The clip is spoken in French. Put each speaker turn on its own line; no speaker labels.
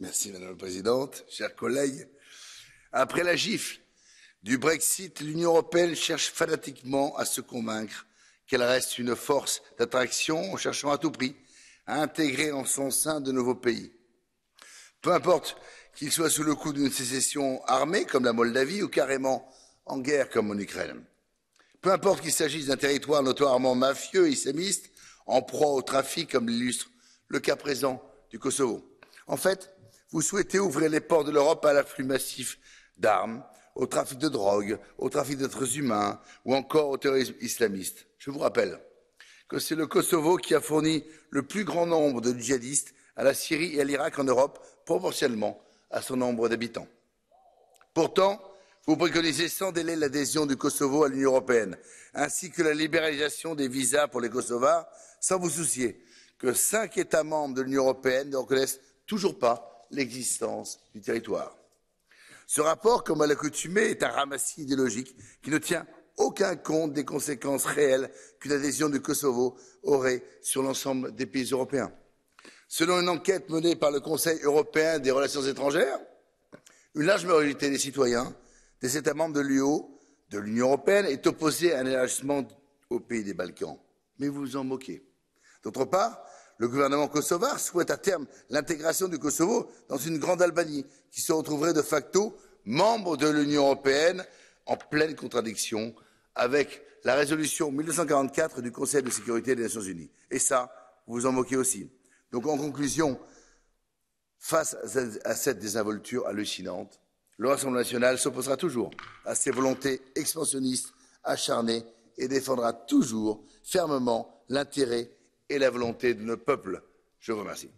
Madame la Présidente, chers collègues. Après la gifle du Brexit, l'Union européenne cherche fanatiquement à se convaincre qu'elle reste une force d'attraction en cherchant à tout prix à intégrer en son sein de nouveaux pays. Peu importe qu'ils soient sous le coup d'une sécession armée comme la Moldavie ou carrément en guerre comme en Ukraine. Peu importe qu'il s'agisse d'un territoire notoirement mafieux et islamiste en proie au trafic comme l'illustre le cas présent du Kosovo. En fait, vous souhaitez ouvrir les ports de l'Europe à l'afflux massif d'armes, au trafic de drogue, au trafic d'êtres humains ou encore au terrorisme islamiste. Je vous rappelle que c'est le Kosovo qui a fourni le plus grand nombre de djihadistes à la Syrie et à l'Irak en Europe, proportionnellement à son nombre d'habitants. Pourtant, vous préconisez sans délai l'adhésion du Kosovo à l'Union européenne, ainsi que la libéralisation des visas pour les Kosovars, sans vous soucier que cinq États membres de l'Union européenne ne reconnaissent toujours pas l'existence du territoire. Ce rapport, comme à l'accoutumée, est un ramassis idéologique qui ne tient aucun compte des conséquences réelles qu'une adhésion du Kosovo aurait sur l'ensemble des pays européens. Selon une enquête menée par le Conseil européen des relations étrangères, une large majorité des citoyens des États membres de l'UE, de l'Union européenne, est opposée à un élargissement aux pays des Balkans. Mais vous vous en moquez. D'autre part, le gouvernement kosovar souhaite à terme l'intégration du Kosovo dans une grande Albanie qui se retrouverait de facto membre de l'Union européenne en pleine contradiction avec la résolution 1944 du Conseil de sécurité des Nations unies. Et ça, vous vous en moquez aussi. Donc, en conclusion, face à cette désinvolture hallucinante, le Rassemblement national s'opposera toujours à ces volontés expansionnistes acharnées et défendra toujours fermement l'intérêt et la volonté de nos peuples. Je vous remercie.